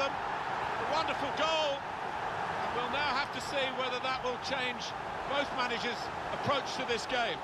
them. A wonderful goal. And we'll now have to see whether that will change both managers' approach to this game.